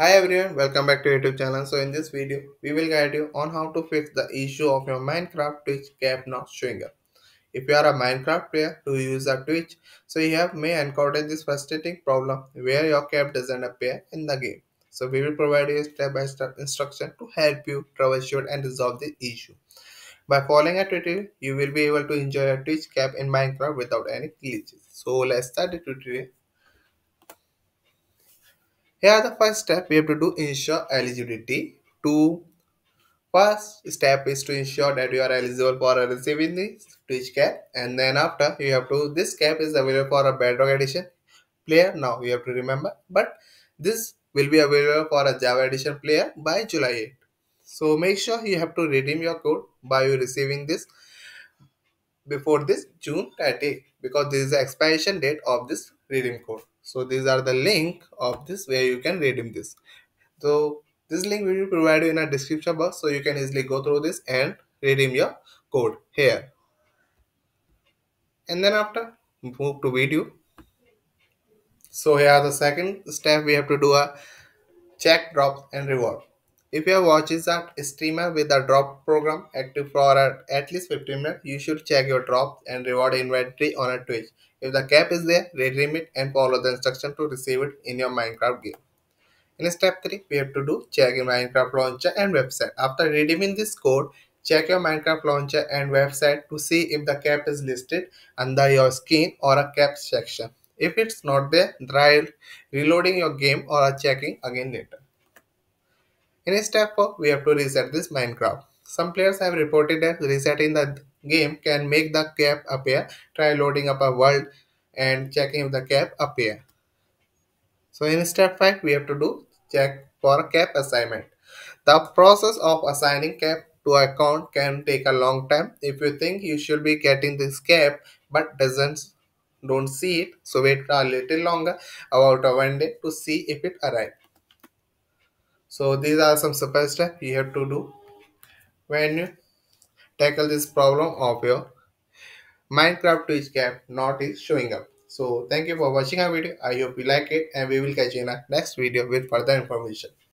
Hi everyone, welcome back to YouTube channel. So in this video, we will guide you on how to fix the issue of your Minecraft Twitch cap not showing up. If you are a Minecraft player who use a Twitch, so you have may encounter this frustrating problem where your cap doesn't appear in the game. So we will provide you a step-by-step instruction to help you troubleshoot and resolve the issue. By following a tutorial, you will be able to enjoy a Twitch cap in Minecraft without any glitches. So let's start the tutorial. Here the first step we have to do ensure eligibility. To first step is to ensure that you are eligible for receiving this Twitch cap and then after you have to this cap is available for a Bedrock edition player now you have to remember but this will be available for a Java edition player by July 8. So make sure you have to redeem your code by receiving this before this June 30 because this is the expiration date of this redeem code. So these are the link of this where you can redeem this. So this link will be provided in a description box so you can easily go through this and redeem your code here. And then after move to video. So here the second step we have to do a check drop and reward. If your watch is a streamer with a drop program active for at least 15 minutes, you should check your drop and reward inventory on a Twitch. If the cap is there, redeem it and follow the instruction to receive it in your Minecraft game. In step 3, we have to do check your Minecraft launcher and website. After redeeming this code, check your Minecraft launcher and website to see if the cap is listed under your skin or a cap section. If it's not there, try reloading your game or checking again later. In step 4, we have to reset this Minecraft. Some players have reported that resetting the game can make the cap appear. Try loading up a world and checking if the cap appear. So in step 5, we have to do check for cap assignment. The process of assigning cap to account can take a long time. If you think you should be getting this cap but doesn't don't see it, so wait a little longer about a one day to see if it arrived. So these are some simple steps you have to do when you tackle this problem of your Minecraft Twitch cap not is showing up. So thank you for watching our video. I hope you like it and we will catch you in our next video with further information.